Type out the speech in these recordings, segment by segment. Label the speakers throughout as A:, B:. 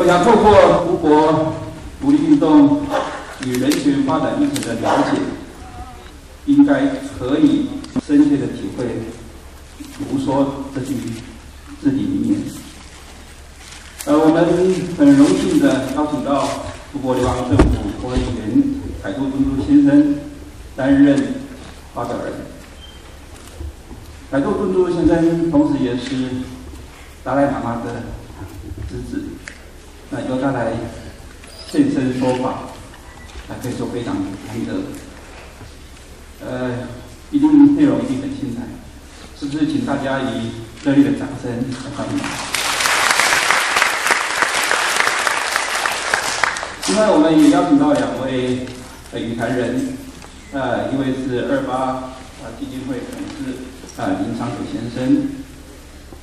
A: 我想透过吴国独立运动与人权发展历程的了解，应该可以深切的体会卢梭这句至理名言。呃，我们很荣幸的邀请到吴国联邦政府国会议员海多敦珠先生担任发表人。海多敦珠先生同时也是达赖喇嘛的侄子。那由他来现身说法，那可以说非常难得。呃，一定内容一定很精彩，是不是？请大家以热烈的掌声来欢迎。另外，我们也邀请到两位呃语坛人，呃，一位是二八啊基金会董事啊林长久先生，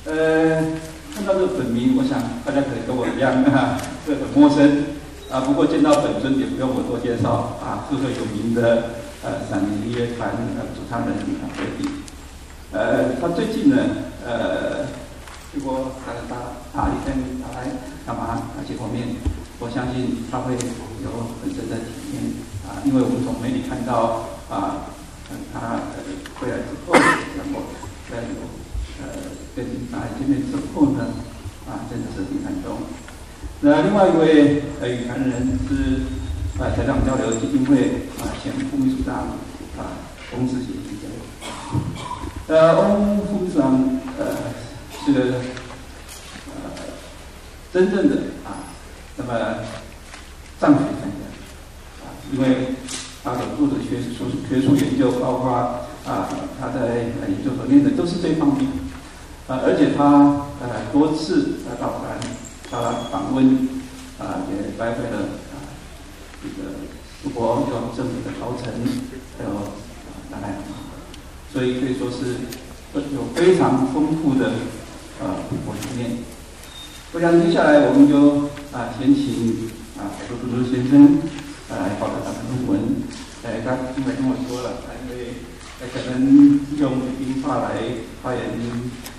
A: 呃。看到这个本名，我想大家可能跟我一样啊，这很陌生啊。不过见到本尊也不用我多介绍啊，赫赫有名的呃散林乐团呃主唱人啊，贝蒂。呃，他最近呢呃去过加拿大啊，一天他来干嘛？而且后面我相信他会有很深的体验啊，因为我们从媒体看到啊，他呃回来之后，然后再有。呃，跟大家见面之后呢，啊，真的是挺感动。那另外一位呃，语坛人是啊，台长交流基金会啊前副秘书长啊，翁世杰先生。呃，翁副秘书长呃是呃真正的啊，那么藏学专家啊，因为他的做的学术学术研究，包括啊他在研究所念的都是这方面。啊，而且他呃多次来到台湾，他访问啊，也拜会了啊这个中国政府的高层，还有啊达赖喇嘛，所以可以说是有非常丰富的呃国经验。我想接下来我们就啊先请啊周竹竹先生来报告他的论文。哎，他刚才跟我说了，他因为可能用北京话来发言。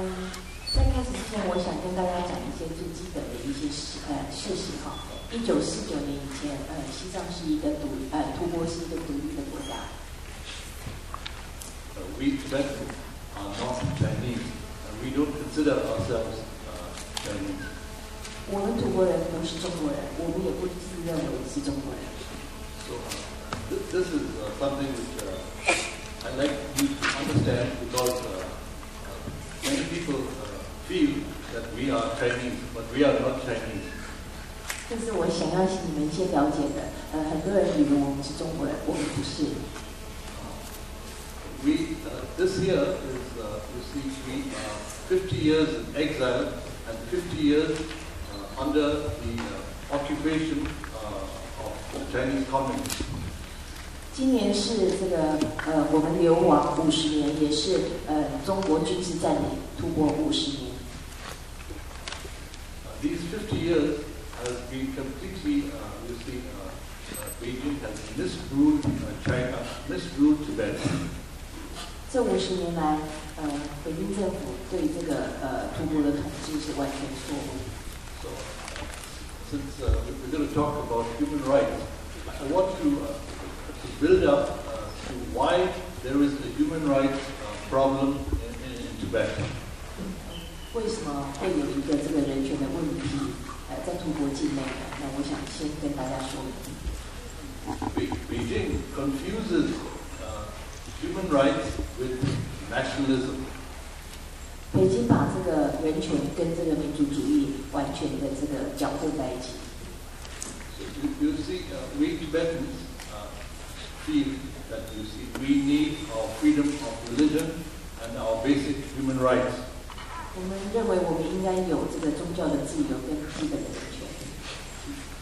B: 嗯，在开始之前，我想跟大家讲一些最基本的一些事呃事实哈。一九四九年以前，呃，西藏是一个独呃吐蕃是一个独立的国家。
C: We Tibetans are not Chinese, we don't consider ourselves Chinese.
B: 我们吐蕃人不是中国人，我们也不自认为是中国人。
C: So this is something which I like you to understand because. Many people feel that we are Chinese, but we are not Chinese.
B: 这是我想要你们先了解的。呃，很多人以为我们是中国人，我们不是。
C: We this year is you see we are 50 years in exile and 50 years under the occupation of Chinese communists.
B: 今年是这个呃，我们流亡五十年，也是呃，中国军事占领突破五十年。
C: These fifty years has been completely, you see, Beijing has misruled China, misruled Tibet.
B: 这五十年来，呃，北京政府对这个呃吐蕃的统治是完全错误。
C: So, since we're going to talk about human rights, I want to build up to why there is a human rights problem in, in Tibet.
B: 为什么会有一个这个人权的问题？呃，在吐蕃境内呢？那我想先跟大家说。
C: Beijing confuses uh, human rights with nationalism.
B: 北京把这个人权跟这个民族主义完全的这个搅混在一起。
C: So you, you see, uh, we Tibetans feel that you see we need our freedom of religion and our basic human rights.
B: 我们认为我们应该有这个宗教的自由跟基本的人权。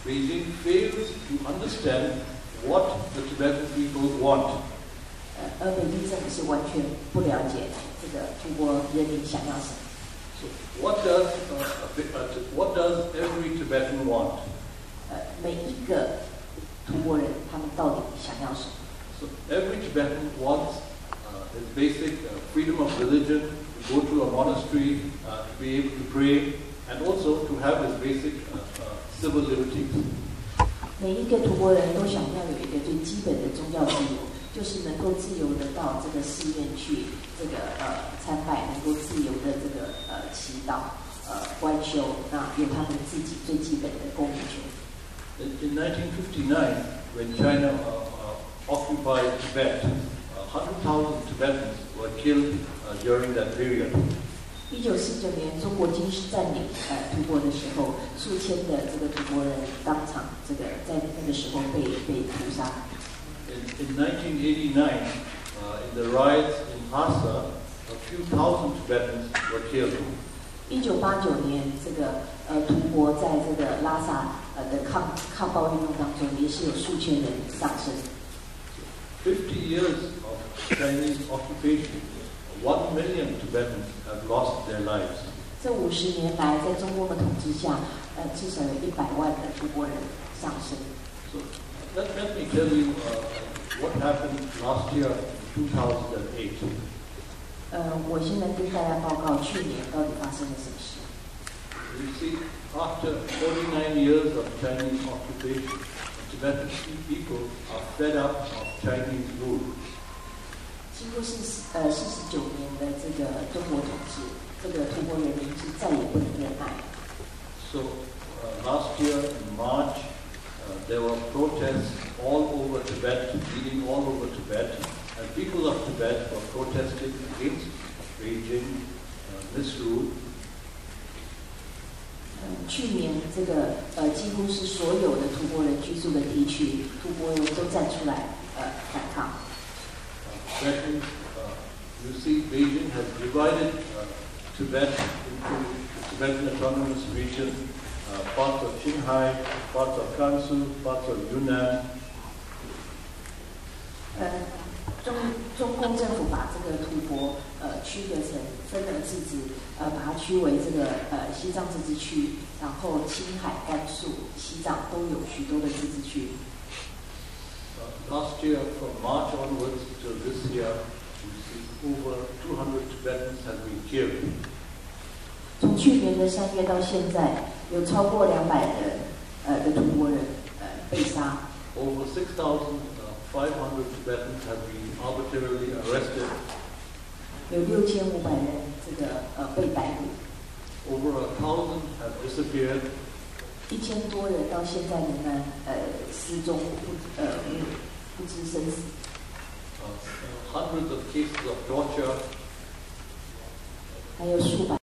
C: Beijing fails to understand what the Tibetan people want.
B: 呃，而北京政府是完全不了解这个中国人民想要什么。
C: So what does uh, uh, what does every Tibetan want?
B: 呃，每一个中国人他们到底想要什么
C: ？So every Tibetan wants uh, his basic uh, freedom of religion, to go to a monastery, uh, to be able to pray, and also to have his basic uh, uh, civil liberties.
B: 每一个图国人都想要有一个最基本的宗教自由，就是能够自由的到这个寺院去这个呃参拜，能够自由的这个呃祈祷、呃观修，那有他们自己最基本的公民权。
C: In, in 1959, when China uh, uh, occupied Tibet, uh, 100,000 Tibetans were killed uh, during that period.
B: 一九四九年，中国军事占领呃图国的时候，数千的这个图国人当场这个在那个时候被被屠杀。
C: In, in 1989, uh, in the riots in Lhasa, a few thousand Tibetans were killed.
B: 一九八九年，这个呃图国在这个拉萨呃的抗抗暴运动当中，也是有数千人丧生。
C: 50 years of Chinese occupation, one million Tibetans have lost their lives.
B: 这五十年来，在中共的统治下，呃，至少有一百万的图国人丧生。
C: So let, let me tell you uh, what happened last year in 2008.
B: 呃，我现在跟大家报告去年到底发生了什么事。
C: You see, after 49 years of Chinese occupation, the Tibetan people are fed up of Chinese rule.
B: 经过四十呃四十九年的这个中国统治，这个图国人民是再也不能忍耐。
C: So uh, last year in March, uh, there were protests all over Tibet, leading all over Tibet, and people of Tibet were protesting against Beijing uh, misrule.
B: 嗯，去年这个呃几乎是所有的吐蕃人居住的地区，吐蕃人都站出来呃反抗。
C: You see, Beijing has divided uh, Tibet into the Tibetan Autonomous Region, uh, parts of Qinghai, parts of Gansu, parts of Yunnan,
B: 呃，中中共政府把这个图国呃区隔成分而治，呃把它区为这个呃西藏自治区，然后青海、甘肃、西藏都有许多的自治区。
C: Uh, last year, from March onwards to this year, you see over 200 Tibetans have been killed.
B: 从去年的三月到现在，有超过两百人呃的图国人呃被杀，
C: Over 6,500 Tibetans have been arbitrarily arrested.
B: 有六千五百人这个呃被逮捕，
C: Over a thousand have disappeared.
B: 一千多人到现在仍然呃 失踪不呃不知生死。
C: Uh, hundreds of cases of
B: 还有数百